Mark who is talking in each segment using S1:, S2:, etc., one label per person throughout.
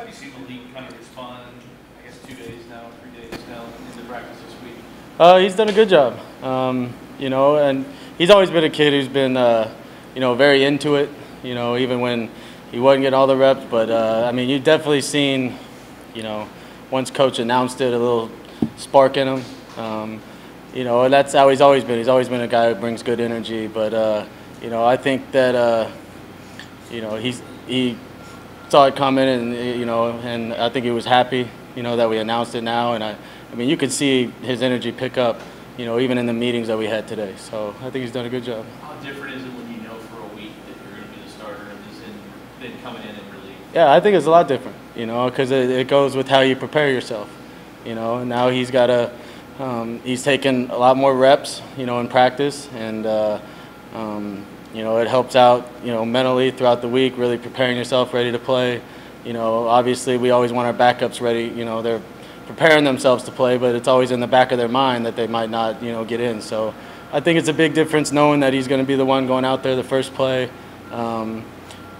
S1: How do you see Malik kind of respond, I guess, two days now, three days now practice this week?
S2: Uh, he's done a good job. Um, you know, and he's always been a kid who's been, uh, you know, very into it. You know, even when he wasn't getting all the reps. But uh, I mean, you've definitely seen, you know, once coach announced it, a little spark in him. Um, you know, and that's how he's always been. He's always been a guy who brings good energy. But uh, you know, I think that uh, you know he's he saw it coming, and you know, and I think he was happy. You know that we announced it now, and I, I mean, you could see his energy pick up. You know, even in the meetings that we had today. So I think he's done a good job.
S1: How different is it when you know for a week that you're going to be the starter and is in, then coming in and really?
S2: Yeah, I think it's a lot different. You know, because it, it goes with how you prepare yourself. You know, and now he's got a, um, he's taken a lot more reps. You know, in practice, and uh, um, you know, it helps out. You know, mentally throughout the week, really preparing yourself, ready to play. You know, obviously we always want our backups ready. You know, they're preparing themselves to play, but it's always in the back of their mind that they might not, you know, get in. So I think it's a big difference knowing that he's going to be the one going out there the first play. Um,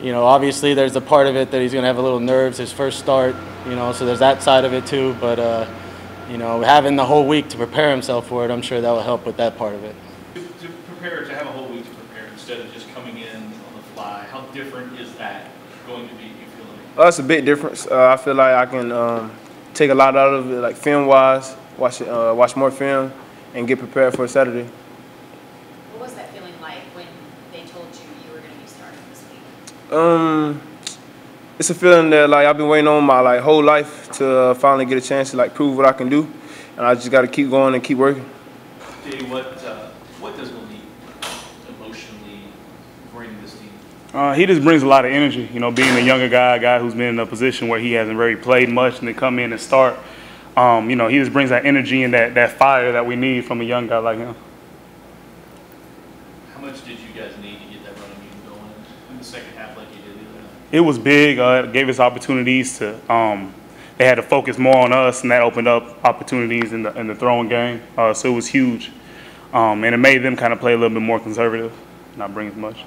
S2: you know, obviously there's a part of it that he's going to have a little nerves his first start. You know, so there's that side of it too. But uh, you know, having the whole week to prepare himself for it, I'm sure that will help with that part of it.
S1: To, to prepare, to have a whole week to prepare instead of just coming in on the fly, how different is that going to be, you feel like?
S3: Uh, it's a big difference. Uh, I feel like I can um, take a lot out of it, like film wise, watch uh, watch more film, and get prepared for Saturday.
S4: What was that feeling like when they told you you were going to be starting this week?
S3: Um, it's a feeling that like I've been waiting on my like whole life to uh, finally get a chance to like prove what I can do, and I just got to keep going and keep working.
S1: What, uh, what does Malik emotionally bring this team?
S5: Uh, he just brings a lot of energy. You know, being a younger guy, a guy who's been in a position where he hasn't really played much, and then come in and start. Um, you know, he just brings that energy and that, that fire that we need from a young guy like him.
S1: How much did you guys need to get that running game going in the second half like you did the other night?
S5: It was big. Uh, it gave us opportunities to. Um, they had to focus more on us, and that opened up opportunities in the in the throwing game. Uh, so it was huge, um, and it made them kind of play a little bit more conservative, not bring as much.